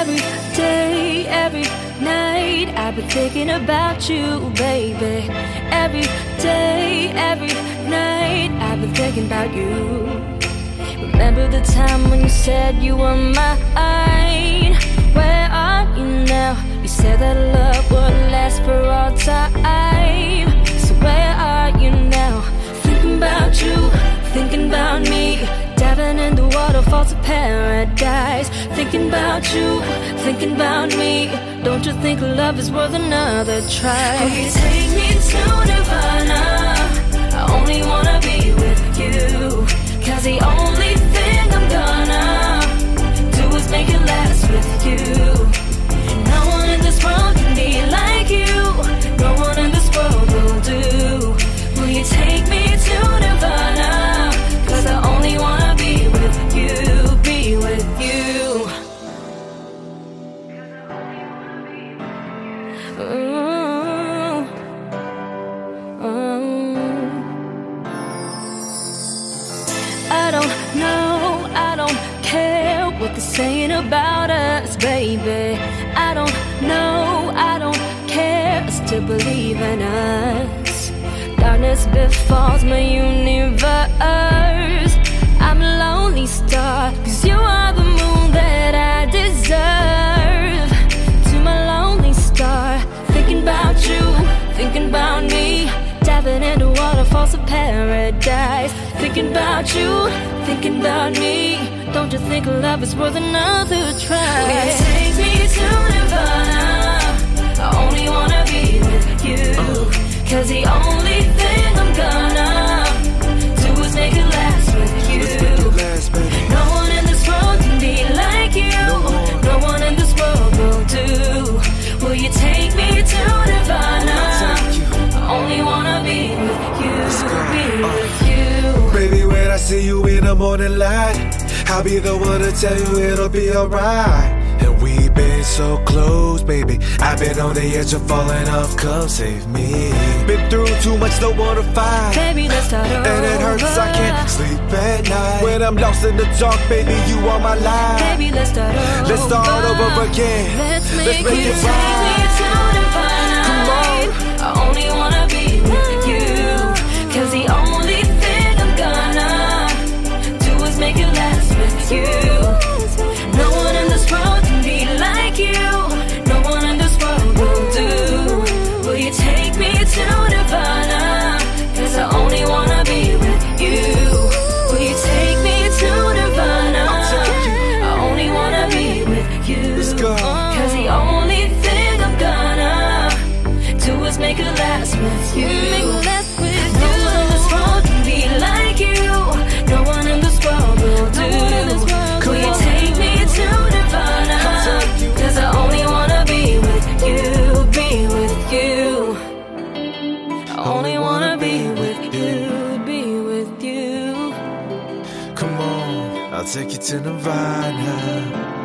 Every day, every night, I've been thinking about you, baby. Every day, every night, I've been thinking about you. Remember the time when you said you were mine? Paradise. Thinking about you, thinking about me. Don't you think love is worth another try? Will you take me to Nirvana? Saying about us, baby. I don't know, I don't care, still believe in us. Darkness befalls my universe. I'm a lonely star, cause you are the moon that I deserve. To my lonely star, thinking about you, thinking about me. Diving into waterfalls of paradise. Thinking about you, thinking about me. Don't you think love is worth another try? Will you take me to Nirvana? I only wanna be with you. Cause the only thing I'm gonna do is make it last with you. No one in this world can be like you. No one in this world will do. Will you take me to Nirvana? I only wanna be with you. Be uh. with you. Baby, when I see you in the morning light, I'll be the one to tell you it'll be alright. And we've been so close, baby. I've been on the edge of falling off. Come save me. Been through too much, don't wanna fight. Baby, let's start over. And it hurts, I can't sleep at night. When I'm lost in the dark, baby, you are my light. Baby, let's start over. Let's start over again. Let's make, Let's make it, it right. Wanna be with you, be with you. Come on, I'll take you to Nirvana.